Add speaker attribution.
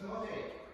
Speaker 1: Timothy